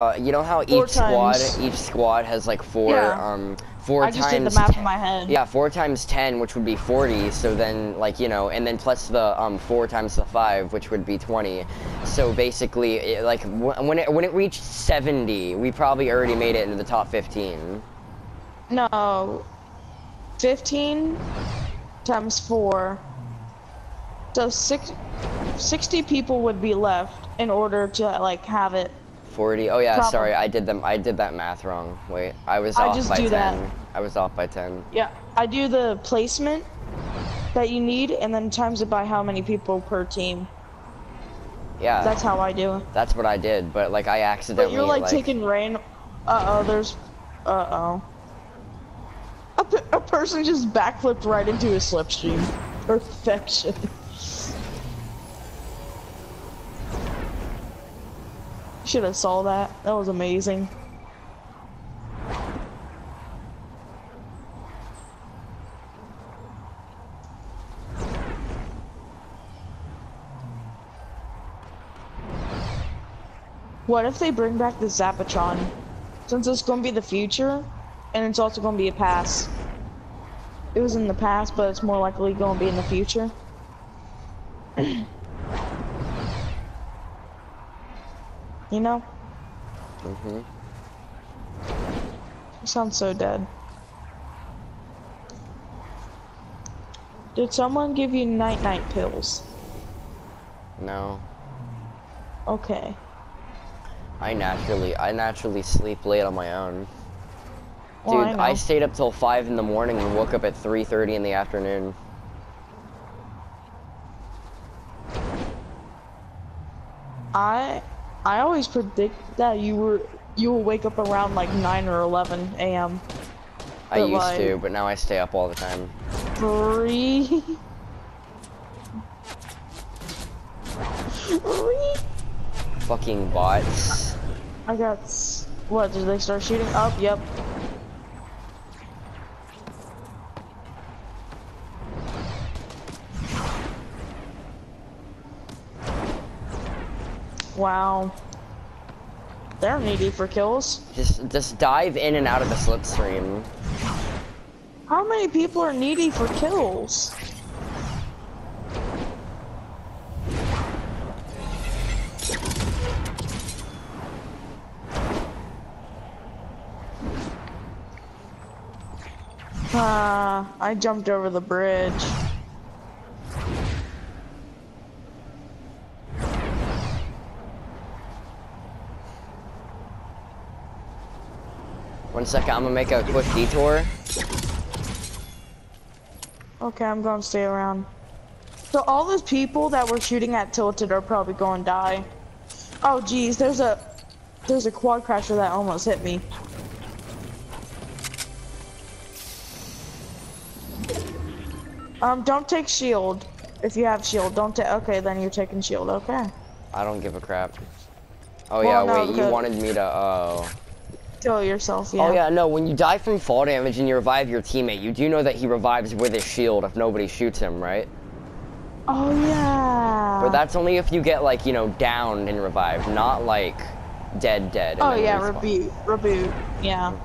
Uh, you know how Four each squad, each squad has like four, Yeah. um, four I just times. did the math in my head. Yeah, four times ten, which would be forty. So then, like you know, and then plus the um four times the five, which would be twenty. So basically, it, like wh- when it when it reached seventy, we probably already made it into the top fifteen. No. 15 times 4. So six, 60 people would be left in order to like have it. Forty. Oh yeah, Probably. sorry, I did them. I did that math wrong. Wait, I was I off just by do ten. that. I was off by ten. Yeah. I do the placement that you need and then times it by how many people per team. Yeah, That's how I do it. that's what I did. But like I accidentally. But you're like, taking rain. Uh oh, there's. Uh oh. A, pe- a person just backflipped right into a slipstream. Perfection. Should have saw that. That was amazing. What if they bring back the Zapatron? Since it's gonna be the future, and it's also gonna be a past. It was in the past, but it's more likely gonna be in the future. you know? hmm It sounds so dead. Did someone give you night night pills? No. Okay. I naturally, I naturally sleep late on my own. Dude, Well, I I, stayed up till five in the morning and woke up at 3:30 in the afternoon. I I always predict that you were you will wake up around like 9 or 11 a.m. I used like- to, but now I stay up all the time. Three. Three. Fucking bots. I got. What? Did they start shooting up? Yep. Wow. They're needy for kills. Just, just dive in and out of the slipstream. How many people are needy for kills? Ah, I jumped over the bridge. One second, I'm gonna make a quick detour. Okay, I'm gonna stay around. So all those people that were shooting at Tilted are probably going to die. Oh geez, there's a there's a quad crasher that almost hit me. Um, don't take shield. If you have shield, don't take. Okay, then you're taking shield. Okay. I don't give a crap. Oh Well, yeah, no, wait, you wanted me to, oh. Kill yourself. Yeah. Oh yeah, no, when you die from fall damage and you revive your teammate, you do know that he revives with his shield if nobody shoots him, right? Oh yeah. But that's only if you get like, you know, downed and revived, not like dead dead. Oh yeah, reboot, reboot. Yeah.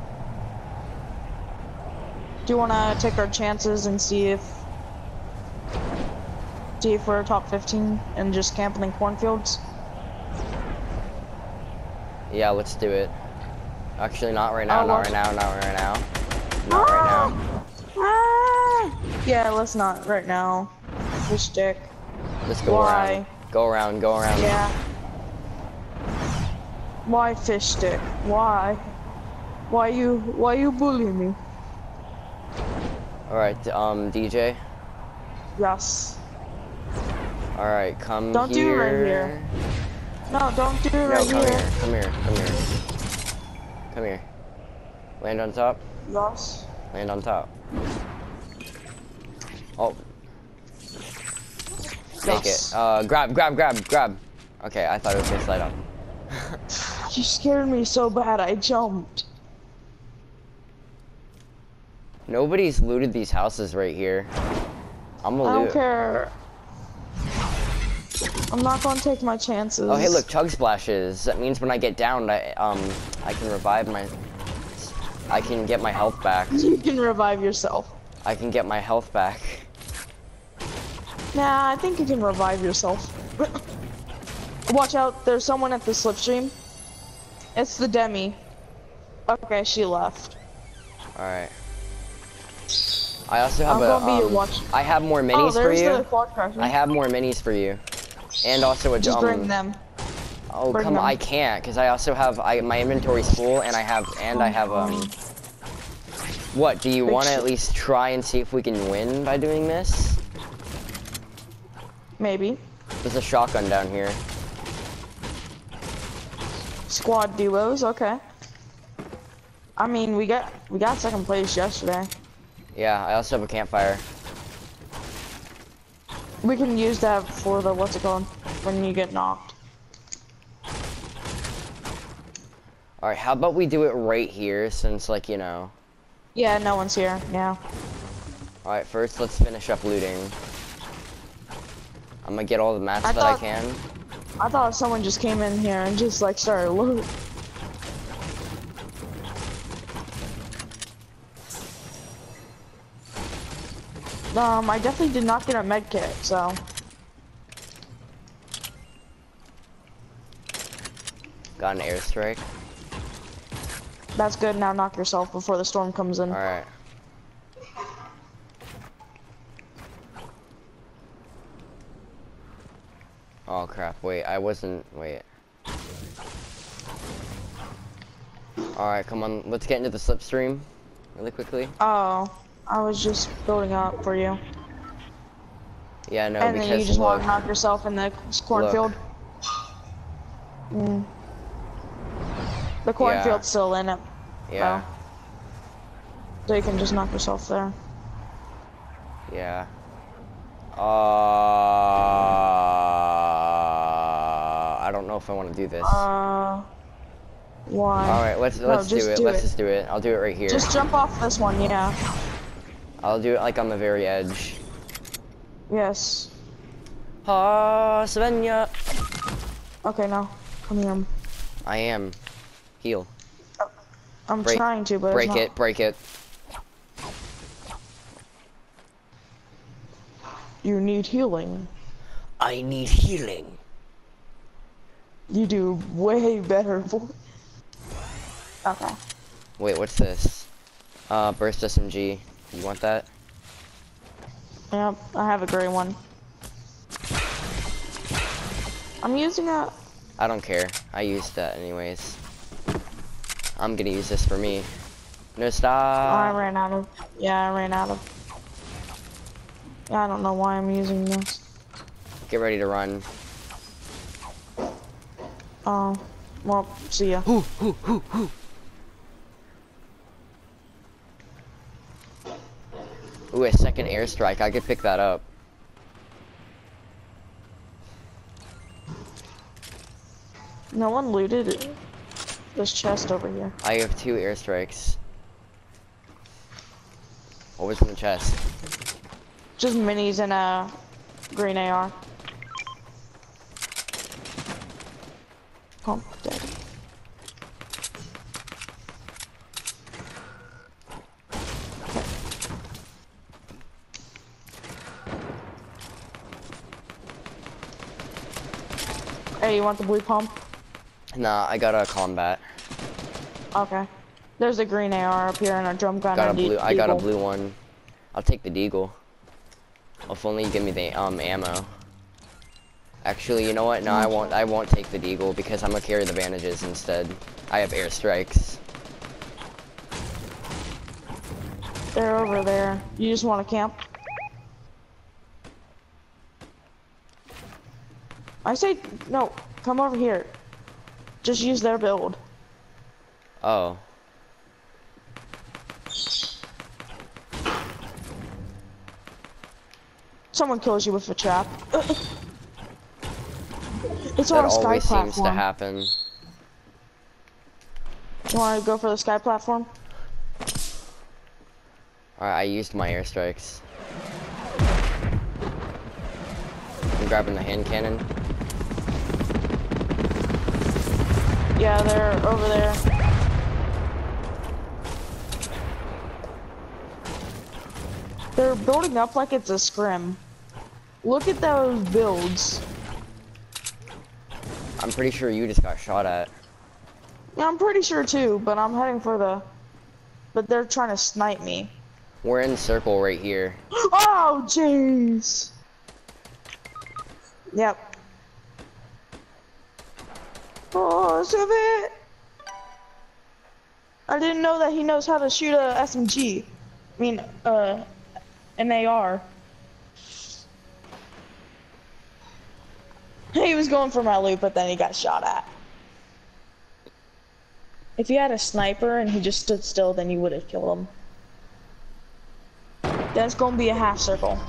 Do you want to take our chances and see if see if we're top 15 and just camping in cornfields? Yeah, let's do it. Actually, not right now, Oh, not well- right now, not right now. Not right now. Ah! Yeah, let's not right now. Fish stick. Just go Why? around. Go around, go around. Yeah. Why fish stick? Why? Why you why you bully me? Alright, um, DJ. Yes. Alright, come Don't do it right here. No, don't do it No, right come here. here. Come here, come here. Come here. Land on top. Yes. Land on top. Oh. Take Yes. it. Uh, grab, grab, grab, grab. Okay, I thought it was gonna slide up. You scared me so bad I jumped. Nobody's looted these houses right here. I'm I gonna don't loot. care. I'm not gonna take my chances. Oh, hey, look, chug splashes. That means when I get down, I um, I can revive my. I can get my health back. You can revive yourself. I can get my health back. Nah, I think you can revive yourself. Watch out, there's someone at the slipstream. It's the Demi. Okay, she left. All right. I also have I'm a. gonna be your um, watch- I have more Oh, minis for there's you. I have more minis for you, and also a Just um, bring them. Oh bring come them. I can't because I also have I my inventory's full and I have and I have um. What do you want to at least try and see if we can win by doing this? Maybe. There's a shotgun down here. Squad duos, okay. I mean, we got we got second place yesterday. Yeah, I also have a campfire. We can use that for the what's it called when you get knocked. All right, how about we do it right here since like you know. Yeah, no one's here. Yeah. All right, first let's finish up looting. I'm gonna get all the mats I that I can. I thought someone just came in here and just like started loot. Um, I definitely did not get a med kit, so Got an airstrike. that's good. Now knock yourself before the storm comes in. All right. Oh crap, wait, I wasn't, wait. Alright, come on, let's get into the slipstream really quickly. Oh, I was just building up for you. Yeah, no, and then you because just want to knock yourself in the cornfield. Mm. The cornfield's still in it, yeah, so you can just knock yourself there. yeah. Uh, I don't know if I want to do this. Uh, why? Alright, let's, let's do it, do let's it. just do it. I'll do it right here. Just jump off this one, yeah. I'll do it like on the very edge. Yes. Ha, Svenja! Okay, now come here. I am. Heal. I'm Break- trying to, but it's Break not- it, break it. You need healing. I need healing. You do way better. For... Okay. Wait, what's this? Uh, burst SMG. You want that? Yep, I have a gray one. I'm using a. I don't care. I used that anyways. I'm gonna use this for me. No stop. I ran out of. Yeah, I ran out of. I don't know why I'm using this. Get ready to run. Oh, well, see ya. Ooh, a second airstrike. I could pick that up. No one looted this chest over here. I have two airstrikes. What was in the chest? Just minis and uh, a green AR. Pump Hey, you want the blue pump? Nah, I got a combat. Okay. There's a green AR up here and a drum gun. Got a blue. I got a blue one. I'll take the deagle. If only you give me the um ammo. Actually, you know what? No, I won't. I won't take the deagle because I'm gonna carry the bandages instead. I have airstrikes. They're over there. You just want to camp? I say no. Come over here. Just use their build. Oh. Someone kills you with a trap. it's on That a sky always platform. seems to happen. You want to go for the sky platform? Alright, I used my airstrikes. I'm grabbing the hand cannon. Yeah, they're over there. They're building up like it's a scrim. Look at those builds. I'm pretty sure you just got shot at. Yeah, I'm pretty sure too, but I'm heading for the... But they're trying to snipe me. We're in circle right here. Oh, jeez. Yep. Oh, Soviet. I didn't know that he knows how to shoot a SMG. I mean, uh, an AR. He was going for my loot, but then he got shot at. If you had a sniper and he just stood still, then you would have killed him. That's gonna be a half circle.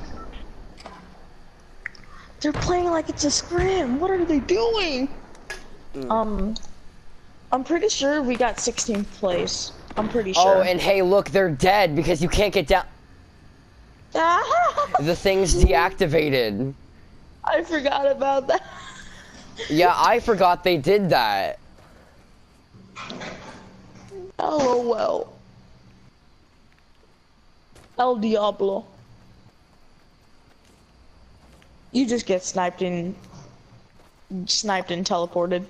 They're playing like it's a scrim. What are they doing? Mm. Um, I'm pretty sure we got 16th place. I'm pretty sure. Oh, and hey, look, they're dead because you can't get down. The thing's deactivated. I forgot about that. Yeah, I forgot they did that. LOL. El Diablo. You just get sniped and sniped and teleported.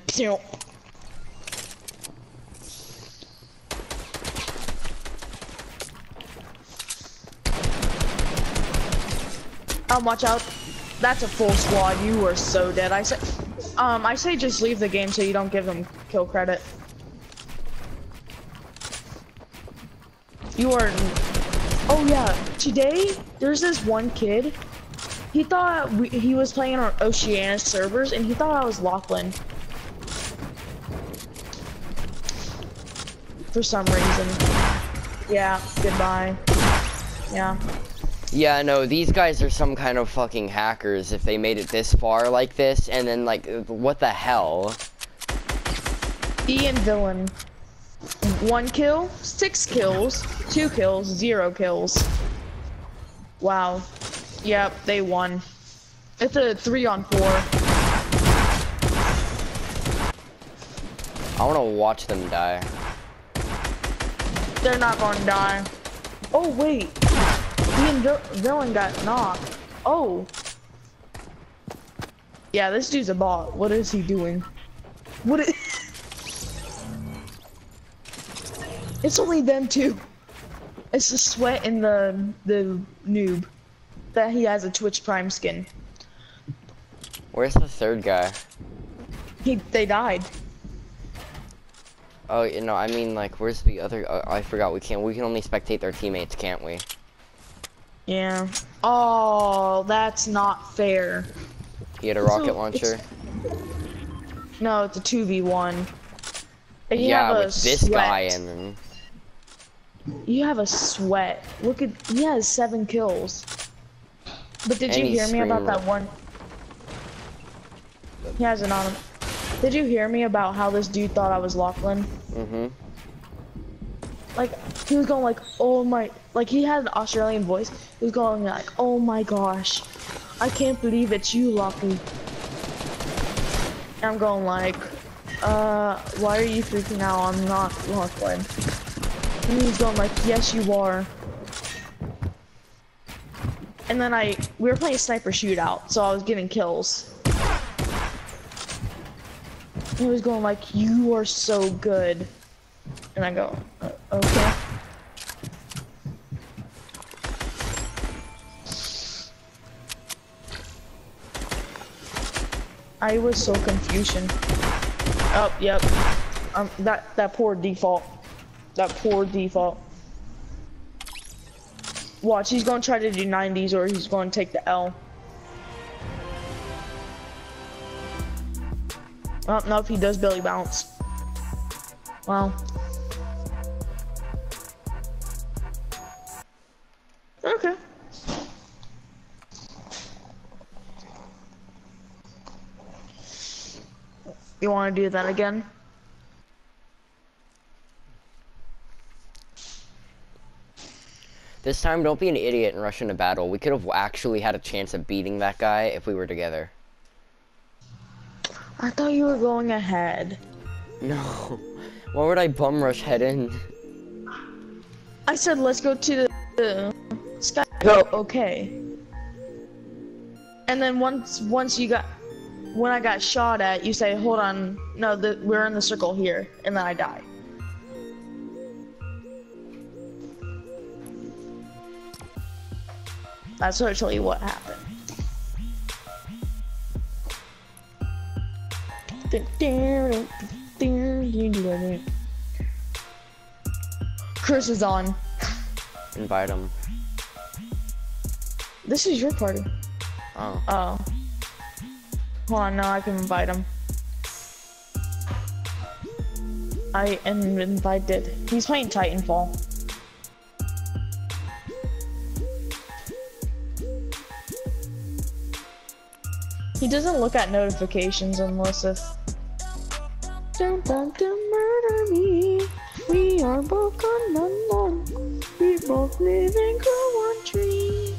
Oh, watch out. That's a full squad. You are so dead. I say, um, I say just leave the game so you don't give them kill credit. You are. Oh yeah. Today there's this one kid. He thought we, he was playing on Oceania servers, and he thought I was Lachlan. For some reason. Yeah. Goodbye. Yeah. Yeah, no, these guys are some kind of fucking hackers if they made it this far like this, and then, like, what the hell? Ian Villain. One kill, six kills, two kills, zero kills. Wow. Yep, they won. It's a three on four. I wanna watch them die. They're not gonna die. Oh wait, Vil Villain got knocked. Oh. Yeah, this dude's a bot. What is he doing? What is? it's only them two. It's the sweat and the the noob that he has a Twitch Prime skin. Where's the third guy? He they died. Oh, you know, I mean, like, where's the other? Uh, I forgot. We can't. We can only spectate their teammates, can't we? Yeah. Oh, that's not fair. He had a So, rocket it's- launcher. No, it's a two v one. Yeah, have a with this sweat. guy and then. You have a sweat. Look at he has seven kills. But did you hear me about that one? He has an auto. Did you hear me about how this dude thought I was Lachlan? Mm-hmm. Like he was going like, oh my, like he had an Australian voice. He was going like, oh my gosh, I can't believe it's you, Lachlan. And I'm going like, uh, why are you freaking out? I'm not Lachlan. And he's going like, yes you are. And then I, we were playing sniper shootout, so I was getting kills. He was going like, you are so good. And I go, uh, okay. I was so confusion. Oh, yep. Um, that that poor default. That poor default. Watch, he's gonna try to do 90s or he's gonna take the L. Oh, I don't know if he does belly bounce. Wow. Okay. You want to do that again? This time, don't be an idiot and rush into battle. We could have actually had a chance of beating that guy if we were together. I thought you were going ahead. No. Why would I bum rush head in? I said let's go to the, the sky. Go. Okay. And then once once you got when I got shot at, you say, "Hold on, no, the, we're in the circle here," and then I die. That's literally what happened. Chris is on. Invite him. This is your party. Oh. Oh. Hold on, now I can invite him. I am invited. He's playing Titanfall. He doesn't look at notifications unless if. Dun, dun, dun, murder me. We are both on the unknown. We both live in tree.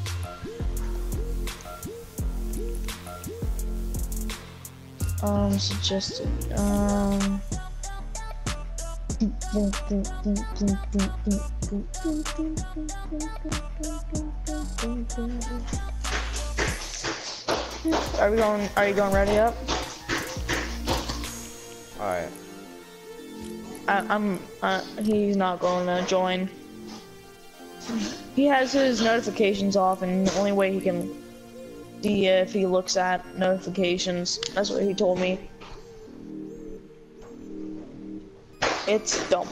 Um, suggested. Um. Are we going? Are you going ready up? Alright. I, I'm. Uh, he's not going to join. He has his notifications off, and the only way he can see if he looks at notifications. That's what he told me. It's dumb.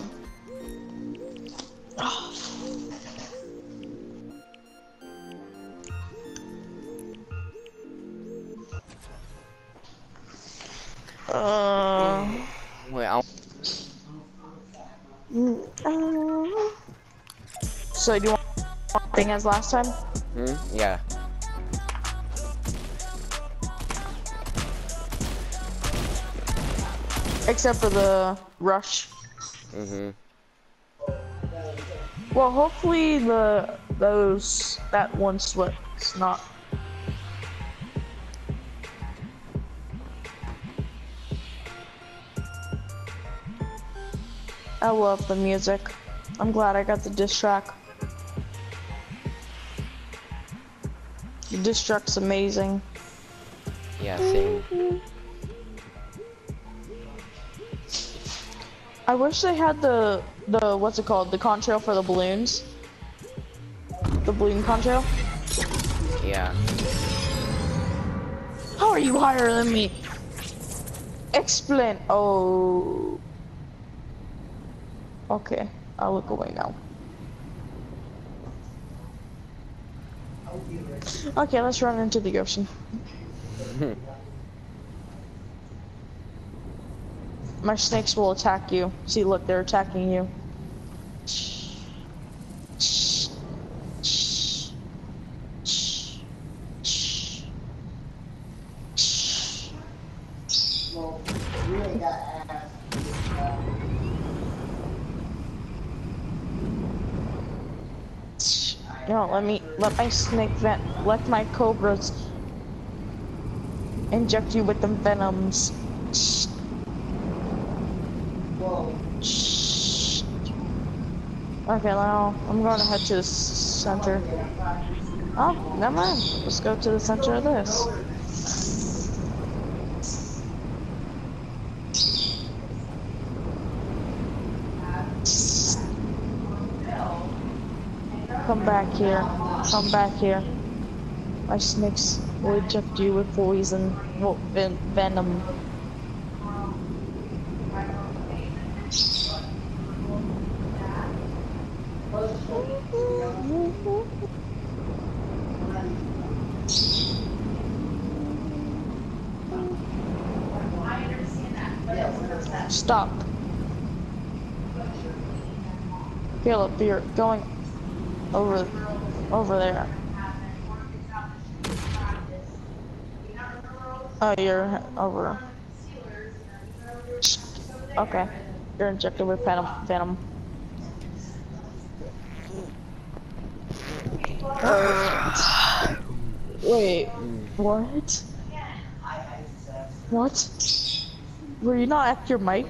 Uh, so do you want thing as last time? Hmm? Yeah. Except for the rush. Mm-hmm. Well, hopefully the those that one slips not. I love the music. I'm glad I got the diss track. The diss track's amazing. Yeah, same. I wish they had the the what's it called the contrail for the balloons. The balloon contrail. Yeah. How are you higher than me? Explain. Oh. Okay, I'll look away now. Okay, let's run into the ocean. My snakes will attack you. See, look, they're attacking you. No, let my snake vent let my cobras inject you with them venoms. Okay, now I'm going to head to the center. Oh, never mind. Let's go to the center of this. Come back here. Come back here. My snakes will inject you with poison, well, ven venom. Stop. Philip, you're going over over there. Oh, you're over. Okay. You're injected with venom. venom. Wait, what? What? Were you not at your mic?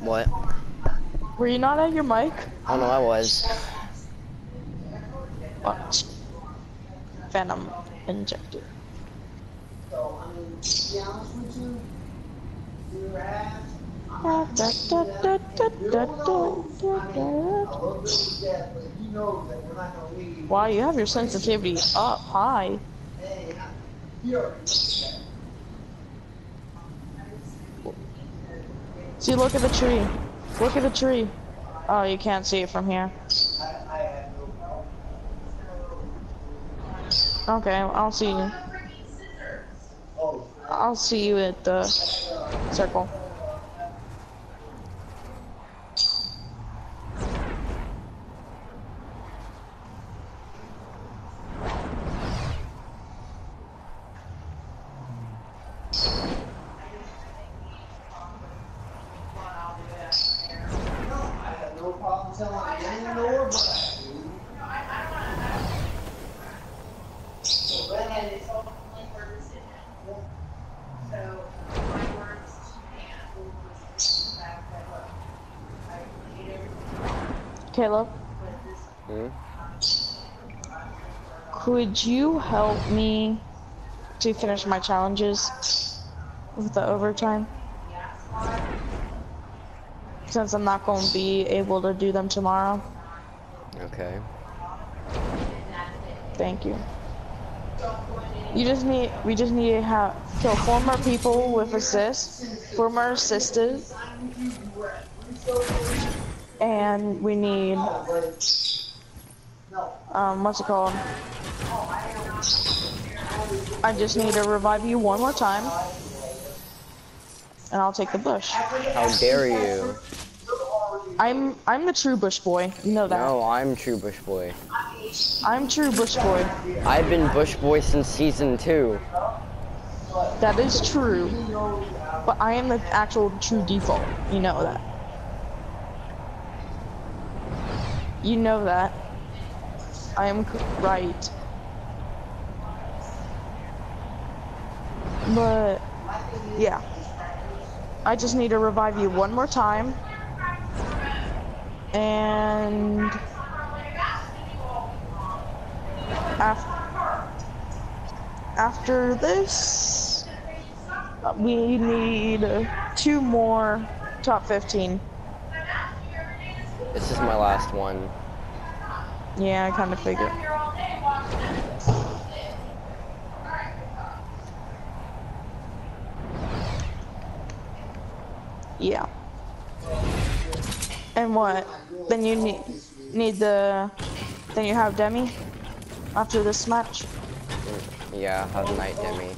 What? Were you not at your mic? Oh no, I was. What? Venom injector. So, I mean, to be honest with you, you're Da. Wow, you have your sensitivity up high. See, look at the tree. Look at the tree. Oh, you can't see it from here. I, I have no problem. Okay, I'll see you. I'll see you at the circle. I have no problem telling you, you know what, but I do. And it's ultimately her decision. So my words to Anne was the fact that, look, I appreciate everything, Caleb, but this Hmm? could you help me to finish my challenges with the overtime? Since I'm not going to be able to do them tomorrow. Okay. Thank you. You just need, we just need to have, kill four more people with assist, four more assisted. And we need, um, what's it called? I just need to revive you one more time. And I'll take the bush. How dare you? I'm, I'm the true bush boy. You know that. No, I'm true Bush Boy. I'm true bush boy. I've been Bush Boy since season two. That is true. But I am the actual true default. You know that. You know that. I am right. But, yeah. I just need to revive you one more time. And after after this, we need two more top 15. This is my last one. Yeah, I kind of figured. Yeah. And what? Then you need need the then you have Demi after this match. Yeah, have night, Demi.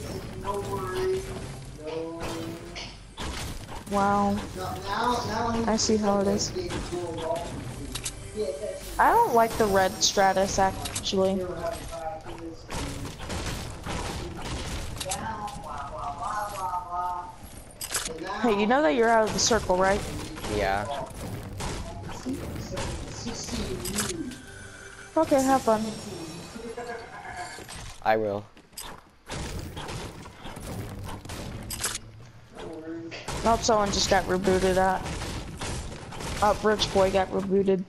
Wow. I see how it is. getting pulled off. Yeah, that's I don't like the red Stratus actually. Hey, you know that you're out of the circle, right? Yeah. Okay, have fun. I will. Nope, someone just got rebooted at. Oh, Rich Boy got rebooted.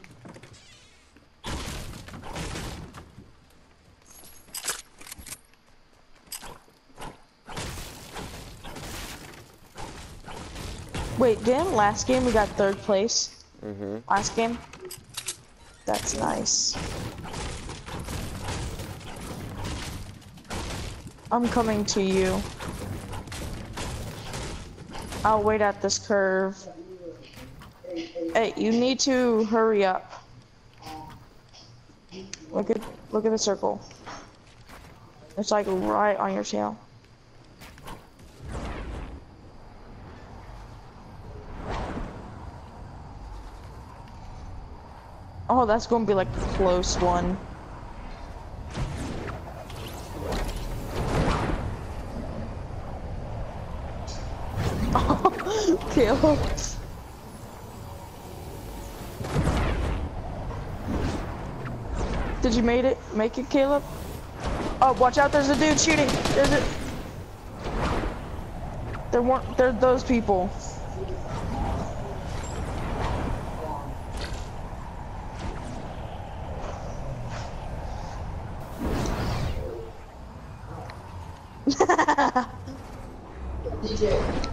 Wait, didn't last game we got third place? Mm-hmm. Last game? That's nice. I'm coming to you. I'll wait at this curve. Hey, you need to hurry up. Look at look at the circle. It's like right on your tail. Oh, that's gonna be like a close one. Caleb. Did you made it? Make it, Caleb? Oh, watch out! There's a dude shooting. There's a. There weren't. They're those people.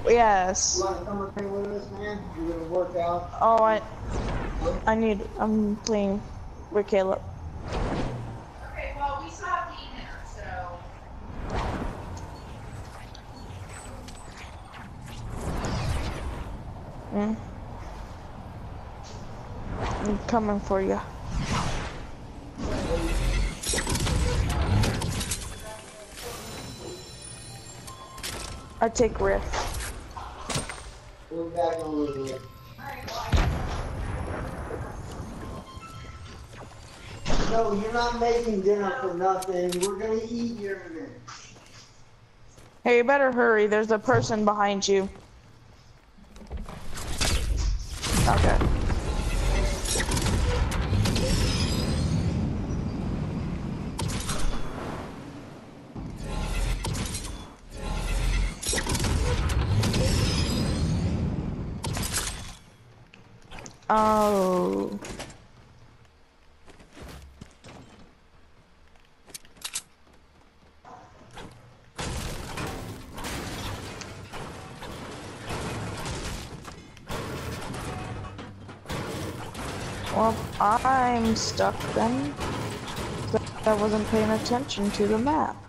Yes. you wanna come and play with us, man? You're gonna work out. Oh, I, I need. I'm playing with Caleb. Okay, well, we still have to eat dinner, so. Mm. I'm coming for you. I take Riff. We're back on it. No, you're not making dinner for nothing. We're gonna eat here. Hey, you better hurry. There's a person behind you. Oh. Well, I'm stuck then. I wasn't paying attention to the map.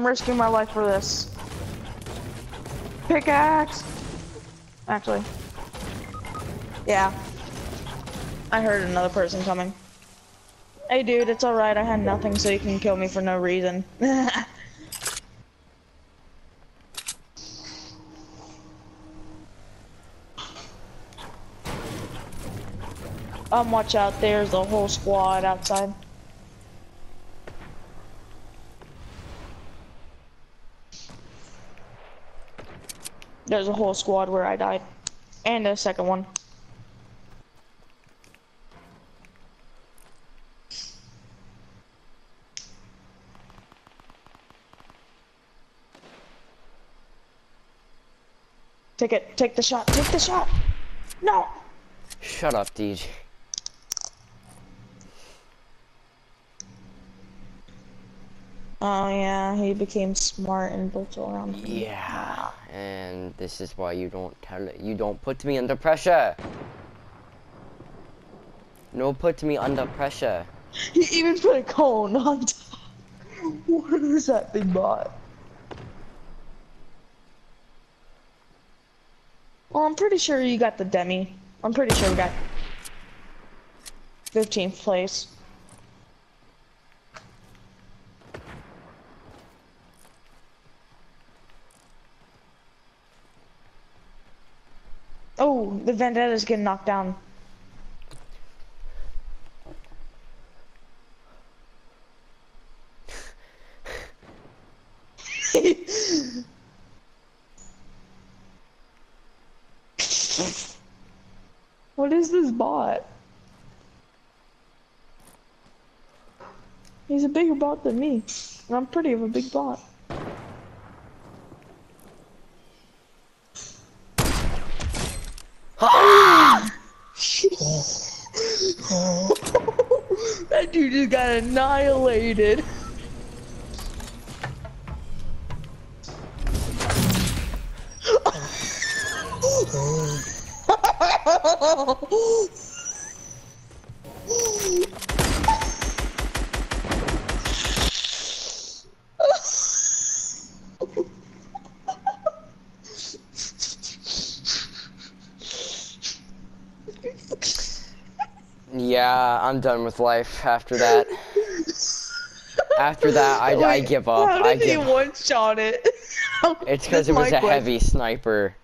I'm risking my life for this. Pickaxe! Actually. Yeah. I heard another person coming. Hey dude, it's alright, I had nothing so you can kill me for no reason. um, watch out, there's a whole squad outside. There's a whole squad where I died. And a second one. Take it. Take the shot. Take the shot. No. Shut up, DJ. Oh yeah, he became smart and built around me. Yeah, and this is why you don't tell it. You don't put me under pressure. No, put me under pressure. He even put a cone on top. What is that big bot? Well, I'm pretty sure you got the demi. I'm pretty sure we got 15th place. Oh, the Vendetta's getting knocked down. what is this bot? He's a bigger bot than me. And I'm pretty of a big bot. that dude just got annihilated. I'm done with life after that. after that, I, I give up. How I did he one shot it? It's because it was a question. heavy sniper.